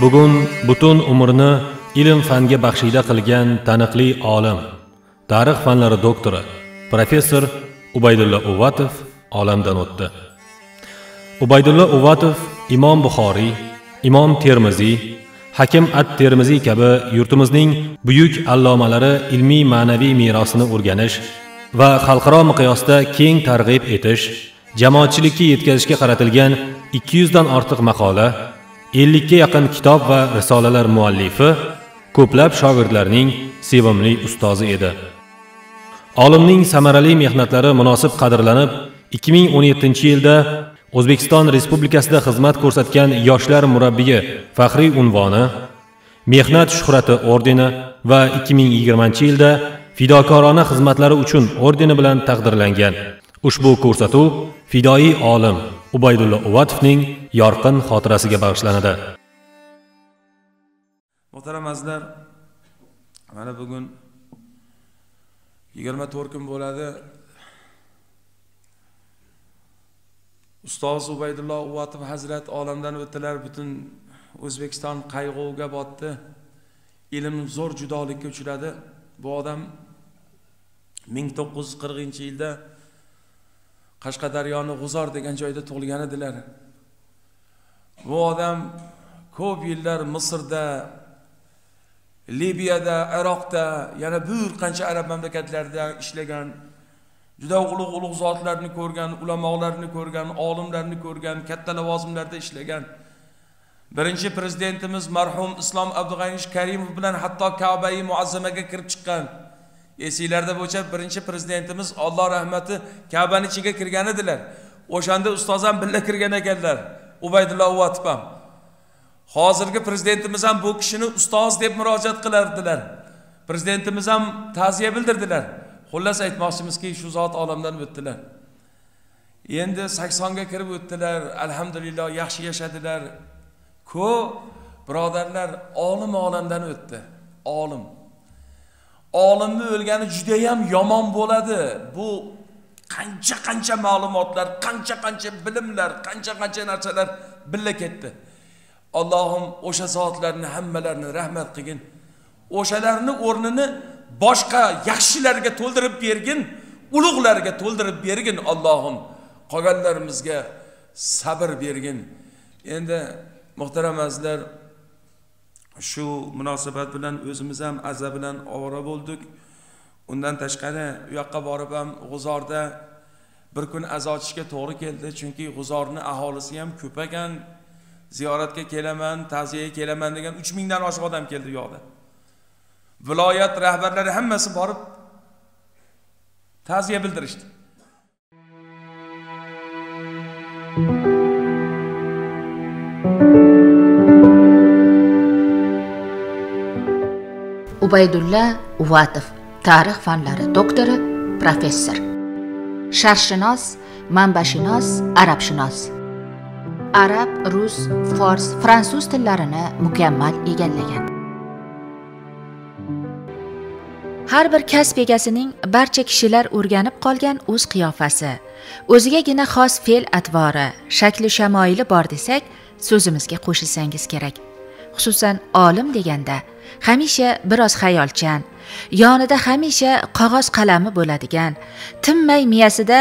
bugun butun umrini ilm fanga baxshida qilgan taniqli olim tarix fanlari doktori professor ubaydulla uvatov olamdan o'tdi. Ubaydulla uvatov imom buxoriy imom termiziy hakim at termiziy kabi yurtimizning buyuk allomalari ilmiy ma'naviy merosini o'rganish va xalqaro miqyosda keng targ'ib etish jamoatchilikka yetkazishga qaratilgan 200 dan ortiq maqola 50 ga yaqin kitob va risolalar muallifi ko'plab shogirdlarning sevimli ustozi edi. Olimning samarali mehnatlari munosib qadrlanib 2017 yilda o'zbekiston respublikasida xizmat ko'rsatgan yoshlar murabbiyi faxriy unvoni mehnat shuhrati ordeni va 2020 yilda fidokorona xizmatlari uchun ordeni bilan taqdirlangan. Ushbu ko'rsatuv fidoyi olim ubaydulla uvatovning yorqin xotirasiga bag'ishlanadi. Muhtaram azizlar mana bugun yigirma to'rt kun bo'ladi. Ustoz ubaydullo uvatov hazrat olamdan o'tdilar butun o'zbekiston qayg'uga botdi. Ilm zo'r judolikka uchradi. Bu odam ming to'qqiz yuz qirqinchi yilda qashqadaryoni g'uzor degan joyda tug'ilgan edilar. Bu odam ko'p yillar misrda libiyada iroqda yana bir qancha arab mamlakatlarida ishlagan juda ulug' ulug' zotlarni ko'rgan ulamolarni ko'rgan olimlarni ko'rgan katta lavozimlarda ishlagan. Birinchi prezidentimiz marhum islom abdug'anish karimov bilan hatto kabai muazzamaga kirib chiqqan. Esinglarda bo'lsa birinchi prezidentimiz Alloh rahmati kabani ichiga kirgan edilar. O'shanda ustozam birga kirgan ekanlar. Ubaydulla uvatib ham hozirgi prezidentimiz ham bu kishini ustoz deb murojaat qilardilar. Prezidentimiz ham ta'ziya bildirdilar. Xullas aytmoqchimizki shu zot olamdan o'tdilar. Endi saksonga kirib o'tdilar alhamdulillah yaxshi yashadilar. Ko'p birodarlar olim olamdan o'tdi. Olim. Olimni o'lgani judayam yomon bo'ladi. Bu qancha qancha ma'lumotlar qancha qancha bilimlar qancha qancha narsalar birga ketdi. Allohim o'sha zotlarni hammalarini rahmat qilgin. O'shalarni o'rnini boshqa yaxshilarga to'ldirib bergin ulug'larga to'ldirib bergin allohim. Qolganlarimizga sabr bergin. Endi muhtaram azizlar shu munosabat bilan o'zimiz ham aza bilan ovora bo'ldik. Undan tashqari u yoqqa borib ham g'uzorda bir kun azotishga to'g'ri keldi chunki g'uzorni aholisi ham ko'p ekan. Ziyoratga kelaman ta'ziyaga kelaman degan uch mingdan oshiq odam keldi u yoqda. Viloyat rahbarlari hammasi borib ta'ziya bildirishdi. Ubaydulla uvatov. Tarix fanlari doktori professor. Sharqshunos manbashunos arabshunos. Arab rus fors fransuz tillarini mukammal egallagan. Har bir kasb egasining barcha kishilar o'rganib qolgan o'z qiyofasi. O'zigagina xos fe'l atvori shakli shamoili bor desak so'zimizga qo'shilsangiz kerak. Xususan olim deganda hamisha biroz xayolchan yonida hamisha qog'oz qalami bo'ladigan tinmay miyasida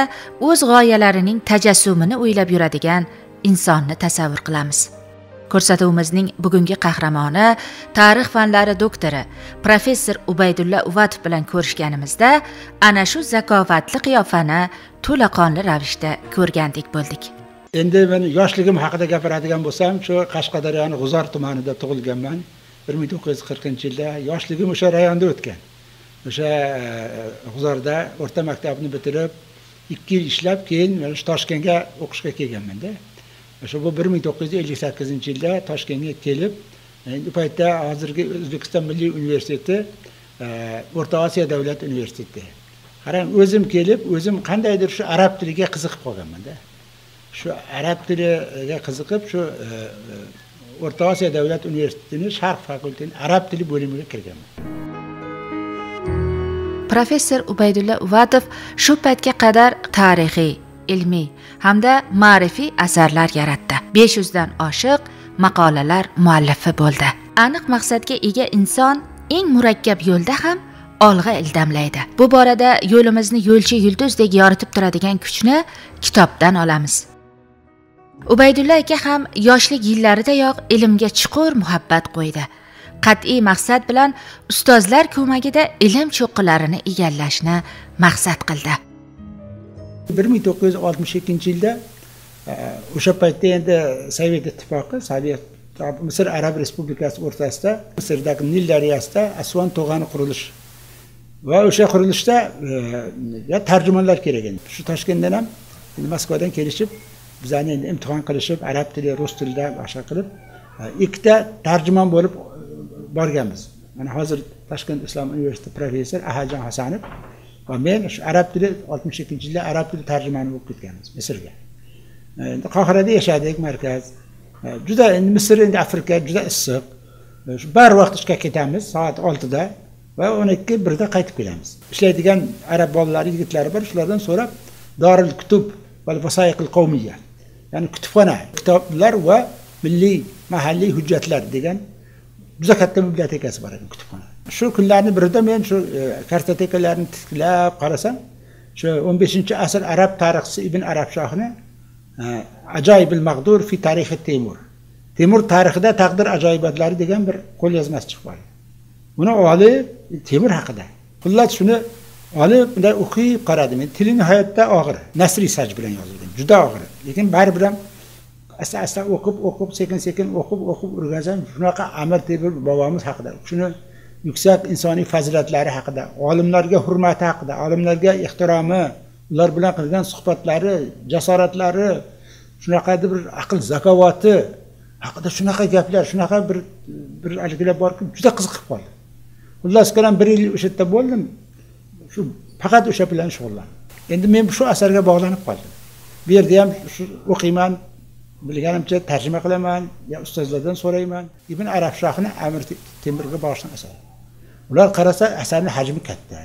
o'z g'oyalarining tajassumini o'ylab yuradigan insonni tasavvur qilamiz. Ko'rsatuvimizning bugungi qahramoni tarix fanlari doktori professor ubaydulla uvatov bilan ko'rishganimizda ana shu zakovatli qiyofani to'laqonli ravishda ko'rgandek bo'ldik. Endi men yoshligim haqida gapiradigan bo'lsam shu qashqadaryoni g'uzor tumanida tug'ilganman. bir ming to'qqiz yuz qirqinchi yilda yoshligim o'sha rayonda o'tgan. O'sha e, e, g'uzorda o'rta maktabni bitirib ikki yil ishlab keyin mana shu toshkentga o'qishga kelganmanda. O'sha bu bir ming to'qqiz yuz ellik sakkizinchi yilda toshkentga kelib u paytda hozirgi o'zbekiston milliy universiteti e, o'rta osiyo davlat universiteti. Qarang o'zim kelib o'zim qandaydir shu arab tiliga qiziqib qolganmanda. Shu arab tiliga qiziqib shu e, e, o'rta osiyo davlat universitetini sharq fakultetini arab tili bo'limiga kirganman professor ubaydulla uvatov shu paytga qadar tarixiy ilmiy hamda ma'rifiy asarlar yaratdi. Besh yuzdan oshiq maqolalar muallifi bo'ldi. Aniq maqsadga ega inson eng murakkab yo'lda ham olg'a ildamlaydi. Bu borada yo'limizni yo'lchi yulduzdek yoritib turadigan kuchni kitobdan olamiz. Ubaydulla aka ham yoshlik yillaridayoq ilmga chuqur muhabbat qo'ydi. Qat'iy maqsad bilan ustozlar ko'magida ilm cho'qqalarini egallashni maqsad qildi. bir ming to'qqiz yuz oltmish ikkinchi yilda e, o'sha paytda endi sovet ittifoqi sovet misr arab respublikasi o'rtasida misrdagi nil daryosida asvon to'g'ani qurilish va o'sha qurilishda e, tarjimonlar kerak edi shu toshkentdan ham moskvadan kelishib bizani endi imtihon qilishib arab tili rus tilida boshqa qilib e, ikkita tarjimon bo'lib e, borganmiz. Mana hozir toshkent islom universiteti professor ahadjon hasanov va men shu arab tili oltmish ikkinchi yilda arab tili tarjimoni bo'lib ketganmiz misrga. E, endi qohirada yashadik markaz. Juda endi misr endi afrika juda issiq. Shu barvaqt ishga ketamiz soat oltida va o'n ikki birda qaytib kelamiz. Ishlaydigan arab bolalari yigitlari bor shulardan so'rab doril kutub va vasaiqil qavmiya. Ya'ni kutubxona kitoblar va milliy mahalliy hujjatlar degan juda katta bibliotekasi bor ekan kutubxona shu kunlarni birida men shu e, kartotekalarni tiklab qarasam shu o'n beshinchi asr arab tarixchisi ibn arabshohni e, ajoyibil mag'dur fi tarixi temur. Temur tarixida taqdir ajoyibotlari degan bir qo'lyozmasi chiqib qolgan buni olib temur haqida. Xullas shuni olib bunday o'qib qaradim men tili nihoyatda og'ir nasriy saj bilan yozilgan juda og'ir. Lekin baribir ham asta asta o'qib o'qib sekin sekin o'qib o'qib o'rgansam shunaqa amir temur bobomiz haqida. Shuni yuksak insoniy fazilatlari haqida olimlarga hurmati haqida olimlarga ehtiromi ular bilan qilgan suhbatlari jasoratlari shunaqadi bir aql zakovati haqida shunaqa gaplar shunaqa bir bir haligilar borki juda qiziqib qoldi. Xullas kalam bir yil o'sha yerda bo'ldim. Shu faqat o'sha bilan shug'ullandim endi men shu asarga bog'lanib qoldim. Bu yerda ham shu o'qiyman bilganimcha tarjima qilaman yo ustozlardan so'rayman. Ibn arabshohni amir temurga bag'ishlangan asar. Ular qarasa asarni hajmi katta.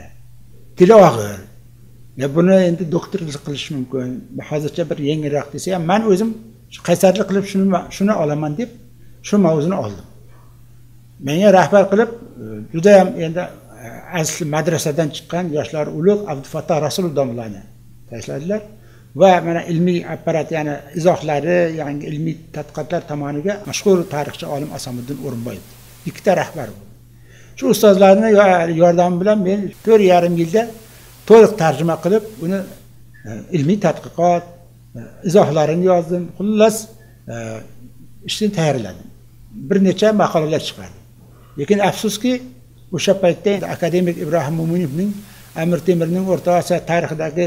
Tili og'ir. Ya buni endi doktorlik qilish mumkin. Hozircha bir yengilroq desa ham man o'zim qaysarlik qilib shuni shuni olaman deb shu mavzuni oldim. Menga rahbar qilib e, judayam endi E, asli madrasadan chiqqan yoshlar ulug' abdufatto rasulov domlani tashladilar. Va mana ilmiy apparat ya'ni izohlari yangi ilmiy tadqiqotlar tomoniga mashhur tarixchi olim asomiddin o'rinboyev ikkita rahbar shu ustozlarni yordami bilan men to'rt yarim yilda to'liq tarjima qilib uni e, ilmiy tadqiqot e, izohlarini yozdim. Xullas ishni tayyorladim. Bir necha maqolalar chiqardim. Lekin afsuski o'sha paytda akademik ibrohim mo'minovning amir temurning o'rta osiyo tarixidagi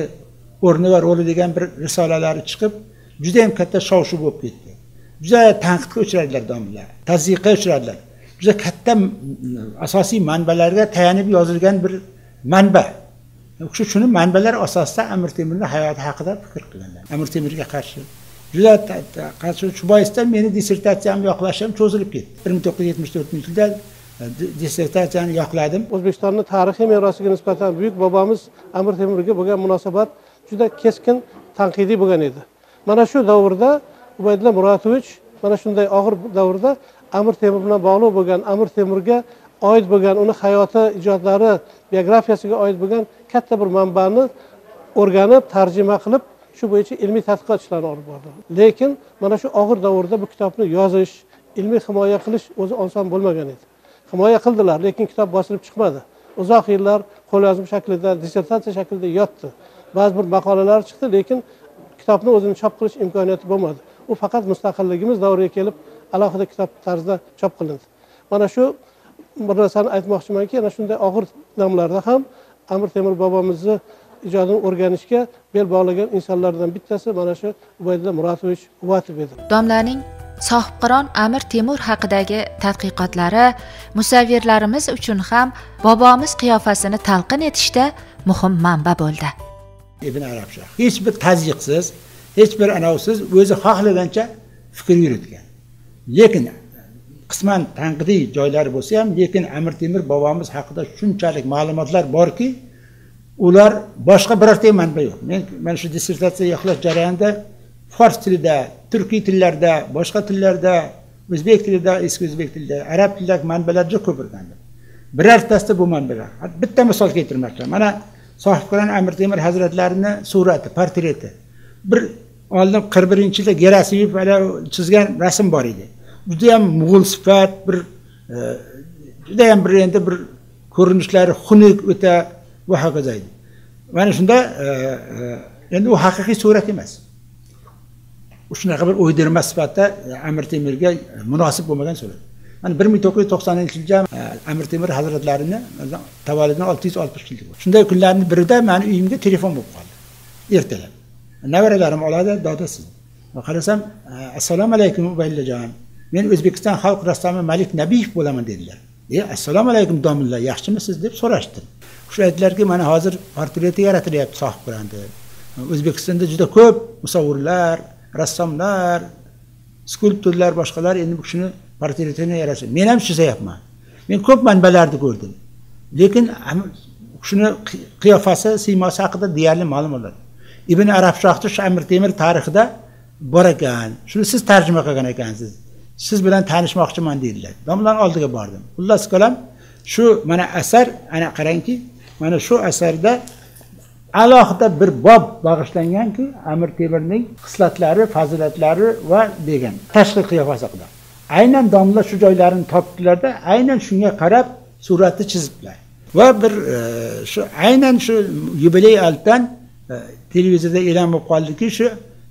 o'rni va roli degan bir risolalari chiqib judayam katta shov shuv bo'lib ketdi. Juda tanqidga uchradilar domlalar tazyiqqa uchradilar. Juda katta asosiy manbalarga tayanib yozilgan bir manba. Shu shuni manbalar asosida amir temirni hayoti haqida fikr qilganlar amir temurga qarshi juda qarshi shu boisdan meni dissertatsiyamni yoqlashim cho'zilib ketdi. bir ming to'qqiz yuz yetmish to'rtinchi yilda dissertatsiyani yoqladim. O'zbekistonni tarixiy merosiga nisbatan buyuk bobomiz amir temurga bo'lgan munosabat juda keskin tanqidiy bo'lgan edi. Mana shu davrda ubaydulla muratovich mana shunday og'ir davrda amir temur bilan bog'liq bo'lgan amir temurga oid bo'lgan uni hayoti ijodlari biografiyasiga oid bo'lgan katta bir manbani o'rganib tarjima qilib shu bo'yicha ilmiy tadqiqot ishlarini olib bordi. Lekin mana shu og'ir davrda bu kitobni yozish ilmiy himoya qilish o'zi oson bo'lmagan edi. Himoya qildilar lekin kitob bosilib chiqmadi. Uzoq yillar qo'lyozma shaklida dissertatsiya shaklida yotdi. Ba'zi bir maqolalar chiqdi lekin kitobni o'zini chop qilish imkoniyati bo'lmadi. U faqat mustaqilligimiz davriga kelib alohida kitob tarzida chop qilindi. Mana shu bir narsani aytmoqchimanki ana shunday og'ir damlarda ham amir temur bobomizni ijodini o'rganishga bel bog'lagan insonlardan bittasi mana shu ubaydulla muratovich uvatov edi. Domlaning sohibqiron amir temur haqidagi tadqiqotlari musavvirlarimiz uchun ham bobomiz qiyofasini talqin etishda muhim manba bo'ldi. Ibn arabshoh hech bir tazyiqsiz hech bir anavsiz o'zi xohlagancha fikr yuritgan. Lekin qisman tanqidiy joylari bo'lsa ham lekin amir temur bobomiz haqida shunchalik ma'lumotlar borki ular boshqa birorta manba yo'q. Men mana shu dissertatsiya yoqlash jarayonida fors tilida turkiy tillarda boshqa tillarda o'zbek tilida eski o'zbek tilida arab tilidagi manbalar juda ko'p o'rgandim birortasida bu manbalar. Bitta misol keltirmoqchiman. Mana sohibqiron amir temur hazratlarini surati portreti. Bir oldin qirq birinchi yilda gerasiyev chizgan rasm bor edi. Judayam mug'ul sifat bir e, judayam bir endi bir ko'rinishlari xunuk o'ta va hokazo edi. Mana shunda e, e, endi u haqiqiy surat emas. Shunaqa bir o'ydirma sifatida e, amir temurga e, munosib bo'lmagan so'radi. Mana bir ming to'qqiz yuz to'qsoninchi yilda e, amir temur hazratlarini tavallididan olti yuz oltmish yillik shunday kunlarni birida mani uyimga telefon bo'lib qoldi. Ertalab. Nevaralarim oladi dodasi qarasam assalomu alaykum ubayllajon men o'zbekiston xalq rassomi malik nabiyev bo'laman dedilar. E assalomu alaykum domilla yaxshimisiz deb so'rashdi. Shu aytdilarki mana hozir portreti yaratilyapti sohib deb. O'zbekistonda juda ko'p musavvirlar rassomlar skulptorlar boshqalar endi bu kishini portretini yarashdi. Men ham chizayapman. Men ko'p manbalarni ko'rdim. Lekin shuni qiyofasi siymosi haqida deyarli ma'lumotlar ibn arabshohni shu amir temir tarixida bor ekan. Shuni siz tarjima qilgan ekansiz. Siz bilan tanishmoqchiman deydilar domlani oldiga bordim. Xullas kalom shu mana asar ana qarangki mana shu asarda alohida bir bob bag'ishlanganki amir temurning xislatlari fazilatlari va degan tashqi qiyofasi haqida. Aynan domla shu joylarini topdilarda aynan shunga qarab suratni chizibdilar. Va bir e, shu aynan shu yubiley altdan e, televizorda e'lon bo'lib qoldiki shu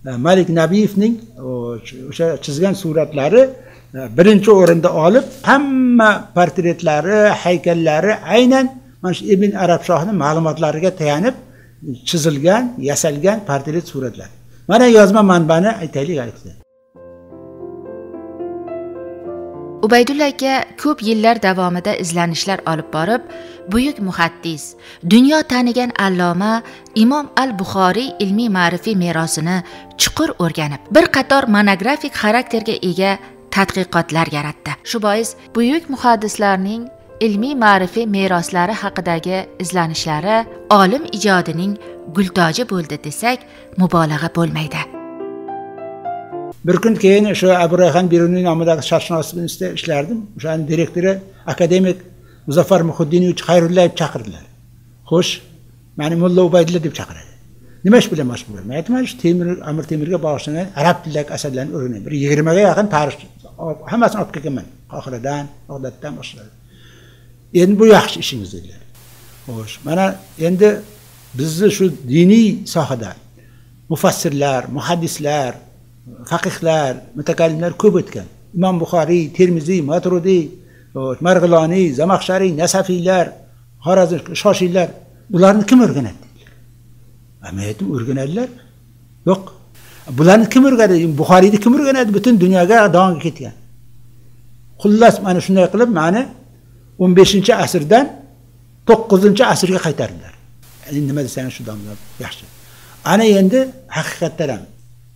e, malik nabiyevning o'sha chizgan suratlari e, birinchi o'rinda olib hamma portretlari haykallari aynan mana shu ibn arabshohni ma'lumotlariga tayanib chizilgan yasalgan portret suratlar mana yozma manbani aytaylik haligi ubaydulla aka ko'p yillar davomida izlanishlar olib borib buyuk muhaddis dunyo tanigan alloma imom al buxoriy ilmiy ma'rifiy merosini chuqur o'rganib bir qator monografik xarakterga ega tadqiqotlar yaratdi. Shu bois buyuk muhaddislarning ilmiy ma'rifiy meroslari haqidagi izlanishlari olim ijodining gultoji bo'ldi desak mubolag'a bo'lmaydi. Bir kun keyin o'sha abu rayhon beruniy nomidagi sharqshunoslik institutida ishlardim. O'shani direktori akademik muzaffar muhiddinovich xayrullayev chaqirdilar. Xo'sh mani mulla ubaydulla deb chaqiradi. Nima ish bilan mashg'ul man aytdim shu temur amir temurga bag'ishlangan arab tilidagi asarlarni o'rganay bir yigirmaga yaqin tarix hammasini olib kelganman. Qohiradan bag'doddan boshlab endi bu yaxshi ishingiz dedilar xo'sh mana endi bizni shu diniy sohada mufassirlar muhaddislar faqihlar mutakallimlar ko'p o'tgan. Imom buxoriy termiziy matrudiy marg'iloniy zamaxshariy nasafiylar xorazm shoshiylar bularni kim o'rganadi men aytdim o'rganadilar. Yo'q. Bularni kim o'rganadi buxoriyni kim o'rganadi? Butun dunyoga davomga ketgan. Xullas mana shunday qilib mani o'n beshinchi asrdan to'qqizinchi asrga qaytardilar. Nima desang shu domlar yaxshi. Ana endi haqiqatdan ham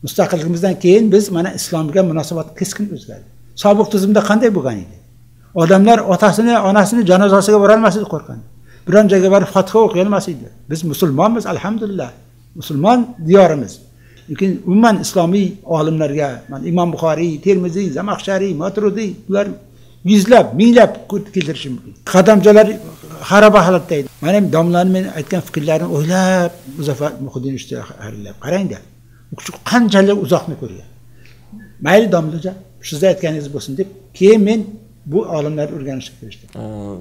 mustaqilligimizdan keyin biz mana islomga munosabat keskin o'zgardi. Sobiq tizimda qanday bo'lgan edi? Odamlar otasini onasini janozasiga borolmas edi qo'rqqan biron joyga borib fotiha o'qiy olmas edi. Biz musulmonmiz alhamdulillah. Musulmon diyorimiz. Lekin umuman islomiy olimlarga mana imom buxoriy termiziy zamaxshariy matrudiy bular yuzlab minglab keltirishi mumkin. Qadamchalar xaroba holatda edi. Mana domlani men aytgan fikrlarini o'ylab muzaffar muhiddin qarangda u kishi qanchalik uzoqni ko'rgan. Mayli domlajon sizni aytganingiz bo'lsin deb keyin men bu olimlarni o'rganishga kirishdim.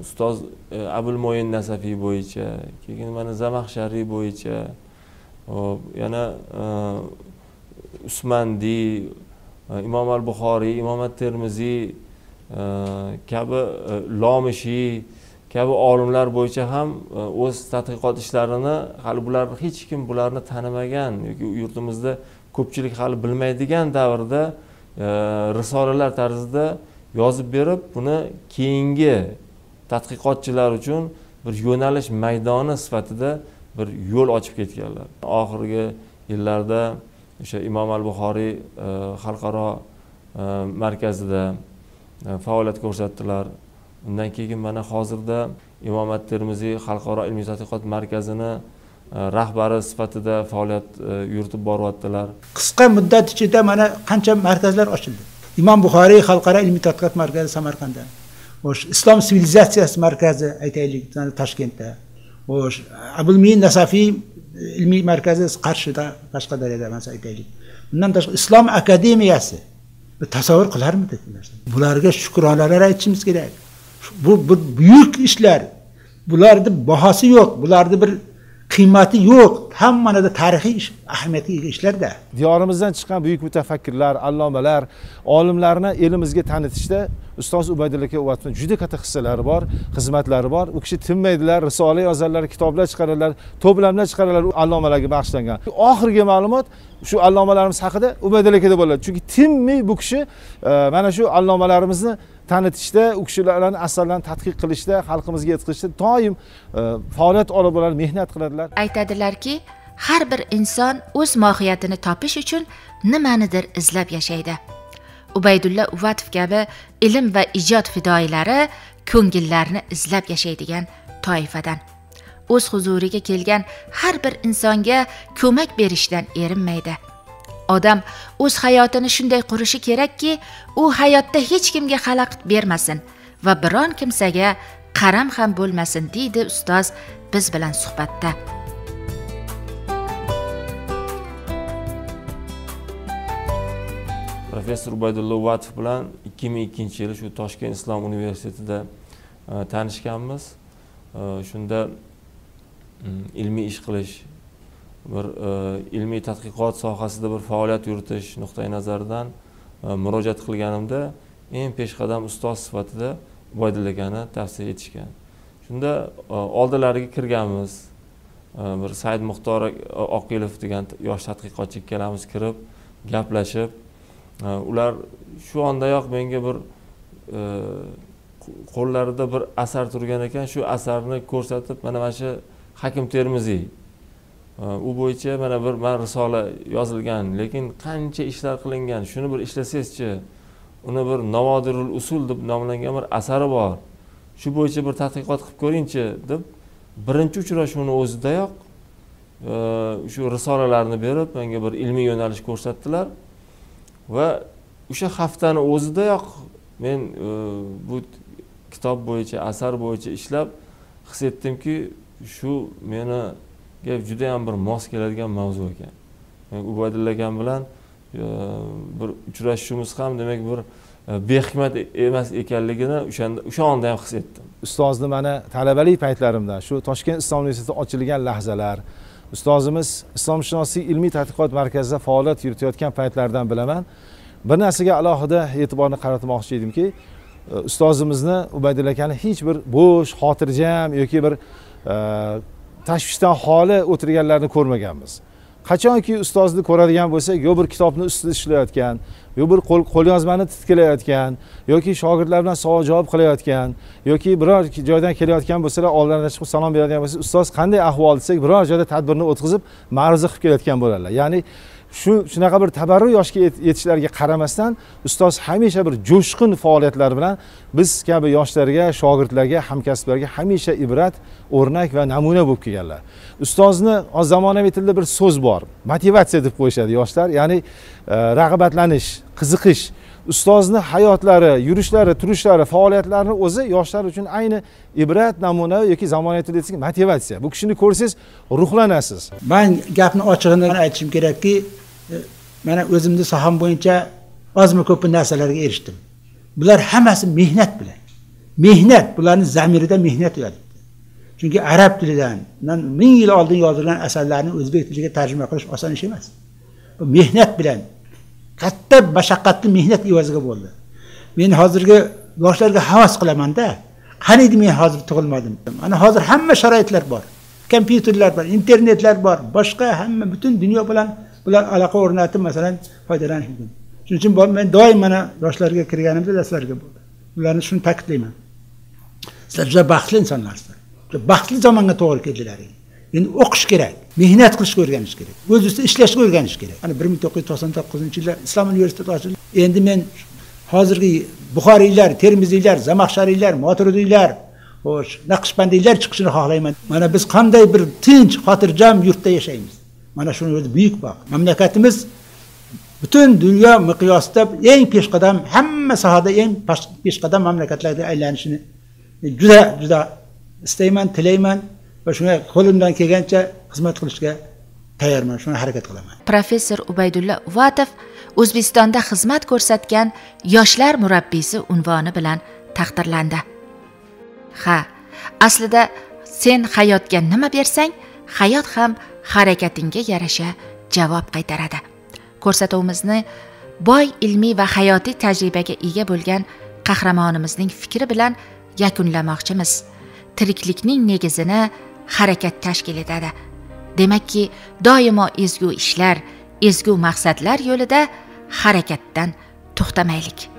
Ustoz e, abul mo'yin nasafiy bo'yicha keyin mana zamaxshariy bo'yicha hop yana e, usmandiy e, imom al buxoriy imom at termiziy kabi e, lomishiy kabi olimlar bo'yicha ham e, o'z tadqiqot ishlarini hali bular hech kim bularni tanimagan yoki yurtimizda ko'pchilik hali bilmaydigan davrda e, risolalar tarzida yozib berib buni keyingi tadqiqotchilar uchun bir yo'nalish maydoni sifatida bir yo'l ochib ketganlar. Oxirgi yillarda o'sha imom al buxoriy xalqaro markazida E, faoliyat ko'rsatdilar. Undan keyin mana hozirda imomat termiziy xalqaro ilmiy tadqiqot markazini e, rahbari sifatida faoliyat e, yuritib boryaptilar. Qisqa muddat ichida mana qancha markazlar ochildi. Imom buxoriy xalqaro ilmiy tadqiqot markazi samarqandda. Xo'sh islom sivilizatsiyasi markazi aytaylik toshkentda. Xo'sh abulmin nasafiy ilmiy markazi qarshida qashqadaryoda masalan aytaylik. Bundan tashqari islom akademiyasi tasavvur qilarmidi bularga shukronalar aytishimiz kerak. Bu bir buyuk ishlar. Bularni bahosi yo'q. Bularni bir qiymati yo'q. Hammanada tarixiy ish ahamiyatga ega ishlarda diyorimizdan chiqqan buyuk mutafakkirlar allomalar olimlarni elimizga tanitishda ustoz ubaydulla aka uvatovni juda katta hissalari bor xizmatlari bor. U kishi tinmaydilar risola yozadilar kitoblar chiqaradilar to'plamlar chiqaradilar allomalarga bag'ishlangan. Oxirgi ma'lumot shu allomalarimiz haqida ubaydulla akada bo'ladi chunki tinmay bu kishi e, mana shu allomalarimizni tanitishda u kishilarni asarlarini tadqiq qilishda xalqimizga yetkazishda doim e, faoliyat olib boradi mehnat qiladilar. Aytadilarki har bir inson o'z mohiyatini topish uchun nimanidir izlab yashaydi. Ubaydulla uvatov kabi ilm va ijod fidoyilari ko'ngillarni izlab yashaydigan toifadan. O'z huzuriga kelgan har bir insonga ko'mak berishdan erinmaydi. Odam o'z hayotini shunday qurishi kerakki u hayotda hech kimga xalaqit bermasin va biron kimsaga qaram ham bo'lmasin deydi ustoz biz bilan suhbatda. Professor ubaydulla uvatov bilan ikki ming ikkinchi yili shu toshkent islom universitetida e, tanishganmiz. E, shunda mm, ilmiy ish qilish bir e, ilmiy tadqiqot sohasida bir faoliyat yuritish nuqtai nazaridan e, murojaat qilganimda eng peshqadam ustoz sifatida ubaydulla akani tavsiya etishgan. Shunda e, oldilariga kirganmiz. Bir said muxtor oqilov degan yosh tadqiqotchi ikkalamiz kirib gaplashib. Ular shu ondayoq menga bir qo'llarida bir asar turgan ekan. Shu asarni ko'rsatib mana mana shu hakim termiziy u bo'yicha mana bir man risola yozilgan lekin qancha ishlar qilingan shuni bir ishlasangizchi uni bir navodirul usul deb nomlangan bir asari bor. Shu bo'yicha bir tadqiqot qilib ko'ringchi deb birinchi uchrashuvni o'zidayoq e, shu risolalarni berib menga bir ilmiy yo'nalish ko'rsatdilar. Va o'sha haftani o'zidayoq men e, bu kitob bo'yicha asar bo'yicha ishlab his etdimki shu meni judayam bir mos keladigan mavzu ekan. Ubaydulla akam bilan e, bir uchrashishimiz ham demak bir e, behikmat emas ekanligini o'shanda o'sha onda ham his etdim. Ustozni mana talabalik paytlarimda shu toshkent islom universiteti ochilgan lahzalar ustozimiz islomshunoslik ilmiy tadqiqot markazida faoliyat yuritayotgan paytlardan bilaman. Bir narsaga alohida e'tiborni qaratmoqchi edimki e, ustozimizni ubaydulla akani hech bir bo'sh xotirjam yoki bir tashvishdan xoli o'tirganlarni ko'rmaganmiz. Qachonki ustozni ko'radigan bo'lsak yo bir kitobni ustida ishlayotgan yo bir qo'lyozmani titkilayotgan yoki shogirdlar bilan savol javob qilayotgan yoki biror joydan kelayotgan bo'lsalar oldilaridan chiqib salom beradigan bo'lsa ustoz qanday ahvol desak biror joyda tadbirni o'tkazib ma'ruza qilib kelayotgan bo'ladilar ya'ni shu shunaqa bir tabarruk yoshga yetishlariga qaramasdan ustoz hamisha bir jo'shqin faoliyatlar bilan biz kabi yoshlarga shogirdlarga hamkasblarga hamisha ibrat o'rnak va namuna bo'lib kelganlar. Ustozni zamonaviy tilda bir so'z bor. Motivatsiya deb qo'yishadi yoshlar. Ya'ni e, rag'batlanish qiziqish. Ustozni hayotlari yurishlari turishlari faoliyatlarini o'zi yoshlar uchun ayni ibrat namuna yoki zamonaviy tilda aytsak motivatsiya. Bu kishini ko'rsangiz ruhlanasiz. Man gapni ochig'ini aytishim kerakki e, mana o'zimni soham bo'yicha ozmi ko'pmi narsalarga erishdim. Bular hammasi mehnat bilan. Mehnat bularni zamirida mehnat yotibdi chunki arab tilidan ming yil oldin yozilgan asarlarni o'zbek tiliga tarjima qilish oson ish emas. Bu mehnat bilan katta mashaqqatli mehnat evaziga bo'ldi. Men hozirgi yoshlarga havas qilamanda qaniydi men hozir tug'ilmadim. Mana hozir hamma sharoitlar bor. Kompyuterlar bor internetlar bor boshqa hamma butun dunyo bilan bular aloqa o'rnatib masalan foydalanish mumkin. Shuning uchun men doim mana yoshlarga kirganimda darslarga ularni shuni ta'kidlayman. Sizlar juda baxtli insonlarsizlar. Baxtli zamonga to'g'ri keldilaring. Endi o'qish kerak mehnat qilishga o'rganish kerak o'z ustida ishlashga o'rganish kerak. Mana bir ming to'qqiz yuz to'qson to'qqizinchi yilda islom universiteti ochildi. Endi men hozirgi buxoriylar termiziylar zamaxshariylar moturudiylar xo'sh naqshbandiylar chiqishini xohlayman. Mana biz qanday bir tinch xotirjam yurtda yashaymiz. Mana shuni o'zi buyuk baxt mamlakatimiz butun dunyo miqyosida eng peshqadam hamma sohada eng peshqadam mamlakatlarga aylanishini juda juda istayman tilayman. Va shunga qo'limdan kelgancha xizmat qilishga tayyorman shunga harakat qilaman. Professor ubaydulla uvatov o'zbekistonda xizmat ko'rsatgan yoshlar murabbiysi unvoni bilan taqdirlandi. Ha aslida sen hayotga nima bersang hayot ham harakatingga yarasha javob qaytaradi. Ko'rsatuvimizni boy ilmiy va hayotiy tajribaga ega bo'lgan qahramonimizning fikri bilan yakunlamoqchimiz. Tiriklikning negizini harakat tashkil etadi. Demakki doimo ezgu ishlar ezgu maqsadlar yo'lida harakatdan to'xtamaylik.